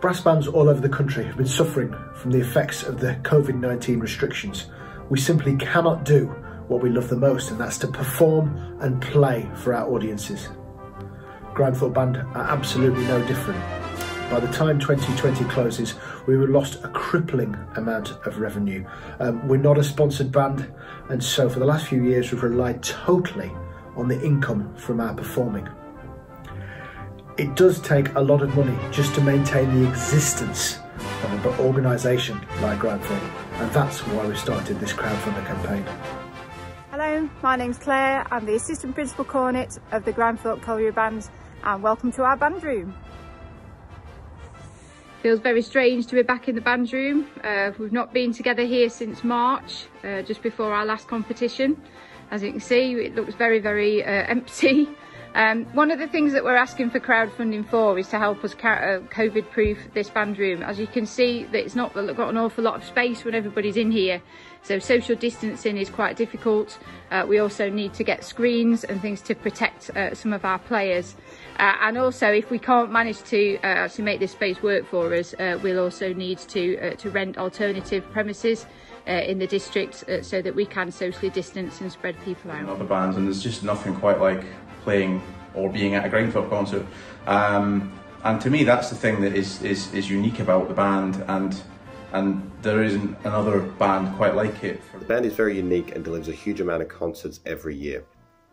Brass bands all over the country have been suffering from the effects of the COVID-19 restrictions. We simply cannot do what we love the most and that's to perform and play for our audiences. Grimethorpe Band are absolutely no different. By the time 2020 closes, we will lost a crippling amount of revenue. Um, we're not a sponsored band, and so for the last few years, we've relied totally on the income from our performing. It does take a lot of money just to maintain the existence of an organisation like Grimethorpe, and that's why we started this crowdfunder campaign. Hello, my name's Claire. I'm the Assistant Principal Cornet of the Grimethorpe Colliery Band, and welcome to our band room. Feels very strange to be back in the band room. Uh, we've not been together here since March, uh, just before our last competition. As you can see, it looks very, very uh, empty. Um, one of the things that we're asking for crowdfunding for is to help us uh, COVID-proof this band room. As you can see, it's not got an awful lot of space when everybody's in here, so social distancing is quite difficult. Uh, we also need to get screens and things to protect uh, some of our players. Uh, and also, if we can't manage to uh, actually make this space work for us, uh, we'll also need to to rent alternative premises. in the district so that we can socially distance and spread people out. Other bands and there's just nothing quite like playing or being at a Grimethorpe concert. Um, and to me, that's the thing that is, is, is unique about the band, and and there isn't another band quite like it. The band is very unique and delivers a huge amount of concerts every year.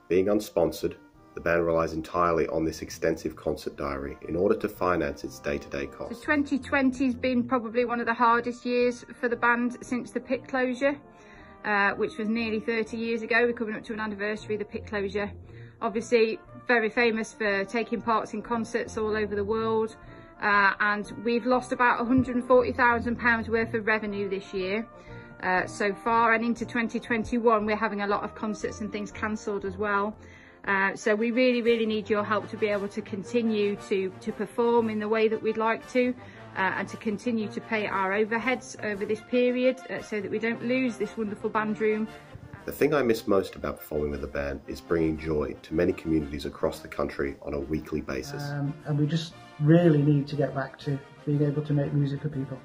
Being unsponsored, the band relies entirely on this extensive concert diary in order to finance its day-to-day -day costs. So 2020 has been probably one of the hardest years for the band since the pit closure, uh, which was nearly 30 years ago. We're coming up to an anniversary of the pit closure obviously very famous for taking parts in concerts all over the world uh, and we've lost about 140,000 pounds worth of revenue this year. Uh, so far and into 2021 we're having a lot of concerts and things cancelled as well. Uh, so we really really need your help to be able to continue to to perform in the way that we'd like to uh, and to continue to pay our overheads over this period uh, so that we don't lose this wonderful band room the thing I miss most about performing with the band is bringing joy to many communities across the country on a weekly basis. Um, and we just really need to get back to being able to make music for people.